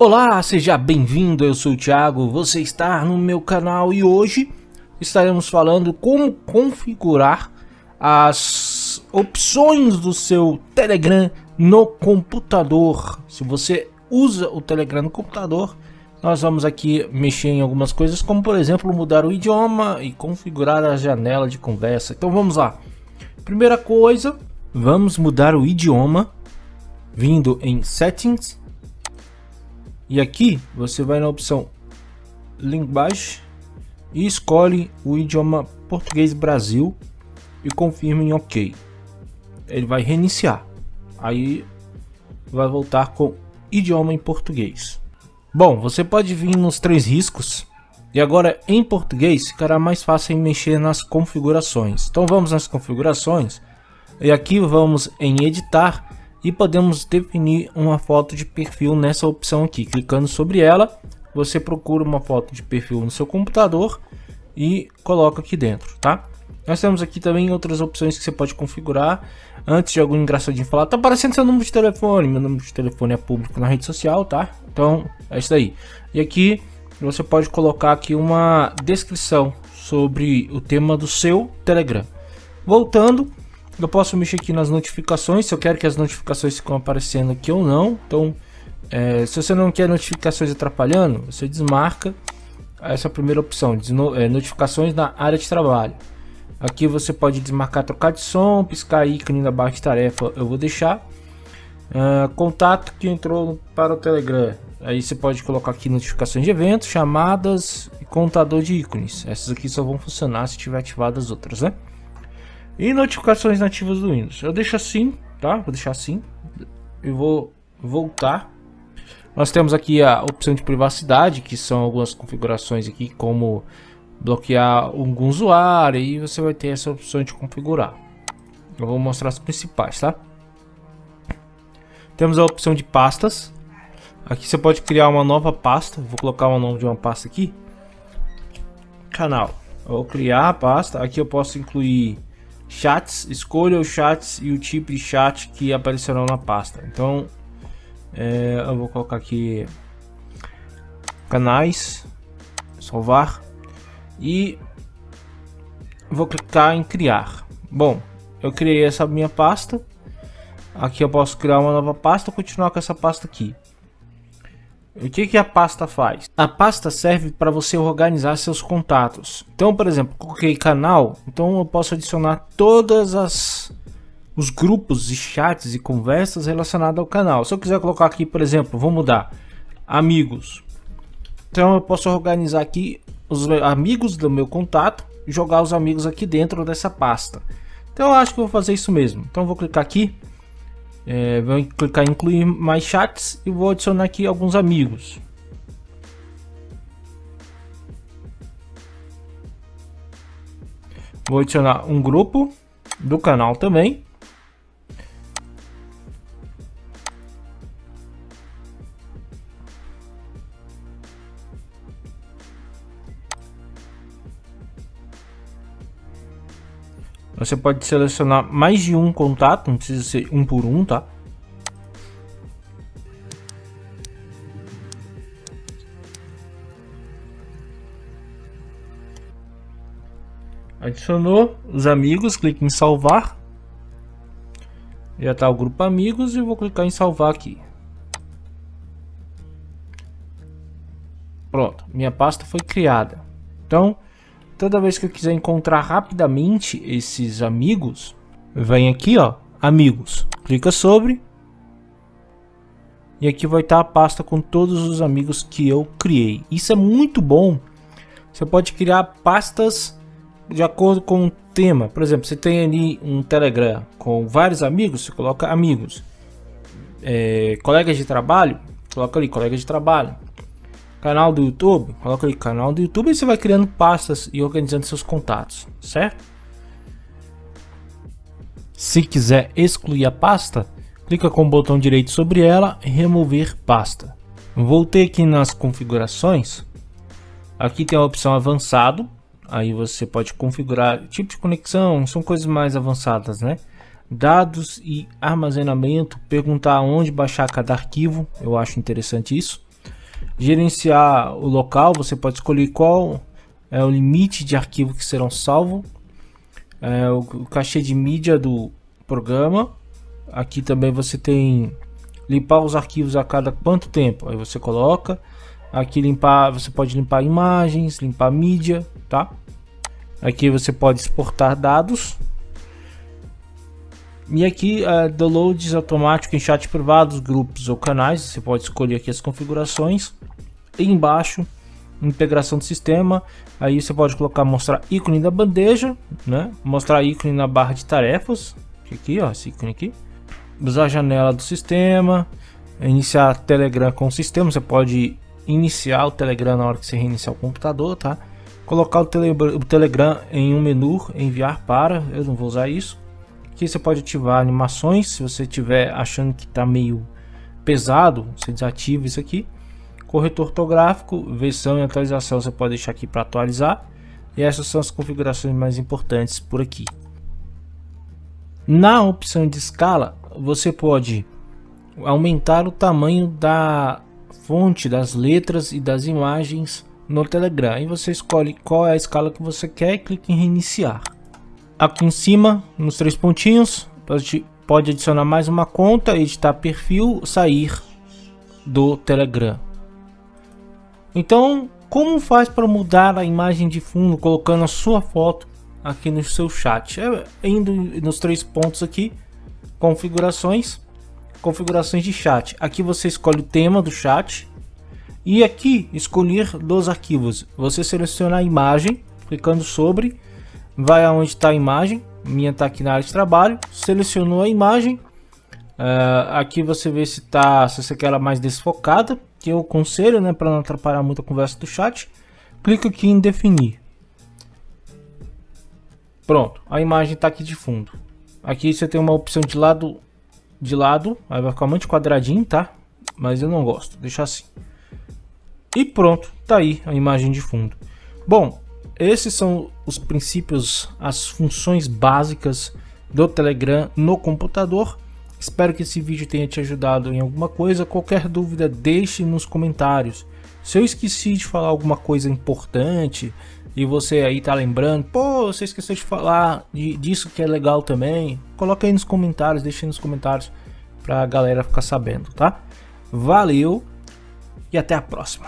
Olá, seja bem-vindo. Eu sou o Thiago. Você está no meu canal e hoje estaremos falando como configurar as opções do seu Telegram no computador. Se você usa o Telegram no computador, nós vamos aqui mexer em algumas coisas, como por exemplo mudar o idioma e configurar a janela de conversa. Então vamos lá. Primeira coisa, vamos mudar o idioma vindo em Settings e aqui você vai na opção Linguagem e escolhe o idioma Português Brasil e confirma em OK. Ele vai reiniciar. Aí vai voltar com idioma em português. Bom, você pode vir nos três riscos e agora em português ficará mais fácil em mexer nas configurações. Então vamos nas configurações e aqui vamos em editar e podemos definir uma foto de perfil nessa opção aqui. Clicando sobre ela, você procura uma foto de perfil no seu computador e coloca aqui dentro, tá? Nós temos aqui também outras opções que você pode configurar. Antes de algum engraçadinho falar, tá aparecendo seu número de telefone. Meu número de telefone é público na rede social, tá? Então é isso aí. E aqui você pode colocar aqui uma descrição sobre o tema do seu Telegram. Voltando, eu posso mexer aqui nas notificações, se eu quero que as notificações ficam aparecendo aqui ou não. Então, é, se você não quer notificações atrapalhando, você desmarca essa primeira opção, é, notificações na área de trabalho. Aqui você pode desmarcar trocar de som, piscar ícone na barra de tarefa, eu vou deixar. Uh, contato que entrou para o Telegram. Aí você pode colocar aqui notificações de eventos, chamadas e contador de ícones. Essas aqui só vão funcionar se tiver ativadas as outras, né? E notificações nativas do Windows. Eu deixo assim, tá? Vou deixar assim. E vou voltar. Nós temos aqui a opção de privacidade, que são algumas configurações aqui, como bloquear algum usuário. E você vai ter essa opção de configurar. Eu vou mostrar as principais, tá? Temos a opção de pastas. Aqui você pode criar uma nova pasta. Vou colocar o nome de uma pasta aqui. Canal. Eu vou criar a pasta. Aqui eu posso incluir chats, escolha os chats e o tipo de chat que aparecerão na pasta. Então, é, eu vou colocar aqui canais, salvar e vou clicar em criar. Bom, eu criei essa minha pasta. Aqui eu posso criar uma nova pasta, continuar com essa pasta aqui. O que, que a pasta faz? A pasta serve para você organizar seus contatos. Então, por exemplo, coloquei canal, então eu posso adicionar todas as os grupos e chats e conversas relacionadas ao canal. Se eu quiser colocar aqui, por exemplo, vou mudar amigos. Então eu posso organizar aqui os amigos do meu contato e jogar os amigos aqui dentro dessa pasta. Então eu acho que vou fazer isso mesmo. Então eu vou clicar aqui é, vou clicar em incluir mais chats e vou adicionar aqui alguns amigos. Vou adicionar um grupo do canal também. Você pode selecionar mais de um contato, não precisa ser um por um, tá? Adicionou os amigos, clique em salvar. Já está o grupo amigos e vou clicar em salvar aqui. Pronto, minha pasta foi criada. Então, toda vez que eu quiser encontrar rapidamente esses amigos, vem aqui, ó, amigos. Clica sobre. E aqui vai estar a pasta com todos os amigos que eu criei. Isso é muito bom. Você pode criar pastas de acordo com o tema. Por exemplo, você tem ali um Telegram com vários amigos, você coloca amigos. É, colegas de trabalho, coloca ali colegas de trabalho. Canal do YouTube, coloca aí canal do YouTube e você vai criando pastas e organizando seus contatos, certo? Se quiser excluir a pasta, clica com o botão direito sobre ela e remover pasta. Voltei aqui nas configurações. Aqui tem a opção avançado. Aí você pode configurar tipo de conexão, são coisas mais avançadas, né? Dados e armazenamento, perguntar onde baixar cada arquivo, eu acho interessante isso. Gerenciar o local, você pode escolher qual é o limite de arquivo que serão salvos. É, o, o cachê de mídia do programa. Aqui também você tem limpar os arquivos a cada quanto tempo. Aí você coloca. Aqui limpar, você pode limpar imagens, limpar mídia, tá? Aqui você pode exportar dados. E aqui uh, downloads automático em chat privados, grupos ou canais. Você pode escolher aqui as configurações. E embaixo, integração do sistema. Aí você pode colocar mostrar ícone da bandeja, né? Mostrar ícone na barra de tarefas. Aqui, ó, esse ícone aqui. Usar a janela do sistema. Iniciar Telegram com o sistema. Você pode iniciar o Telegram na hora que você reiniciar o computador, tá? Colocar o, tele, o Telegram em um menu, enviar para, eu não vou usar isso. Aqui você pode ativar animações, se você estiver achando que está meio pesado, você desativa isso aqui. Corretor ortográfico, versão e atualização você pode deixar aqui para atualizar. E essas são as configurações mais importantes por aqui. Na opção de escala, você pode aumentar o tamanho da fonte das letras e das imagens no Telegram. E você escolhe qual é a escala que você quer e clica em reiniciar. Aqui em cima, nos três pontinhos, pode, pode adicionar mais uma conta, editar perfil, sair do Telegram. Então, como faz para mudar a imagem de fundo colocando a sua foto aqui no seu chat? É, indo nos três pontos aqui, configurações, configurações de chat. Aqui você escolhe o tema do chat, e aqui, escolher dos arquivos. Você seleciona a imagem, clicando sobre, vai aonde está a imagem. Minha está aqui na área de trabalho. Selecionou a imagem. Uh, aqui você vê se, tá, se você quer ela mais desfocada, que eu aconselho, né, para não atrapalhar muito a conversa do chat. Clica aqui em definir. Pronto, a imagem está aqui de fundo. Aqui você tem uma opção de lado, de lado, aí vai ficar muito quadradinho, tá? Mas eu não gosto, deixa assim. E pronto, tá aí a imagem de fundo. Bom, esses são os princípios, as funções básicas do Telegram no computador. Espero que esse vídeo tenha te ajudado em alguma coisa. Qualquer dúvida, deixe nos comentários. Se eu esqueci de falar alguma coisa importante e você aí tá lembrando, pô, você esqueceu de falar de, disso que é legal também, coloca aí nos comentários, deixe nos comentários pra galera ficar sabendo, tá? Valeu! e até a próxima.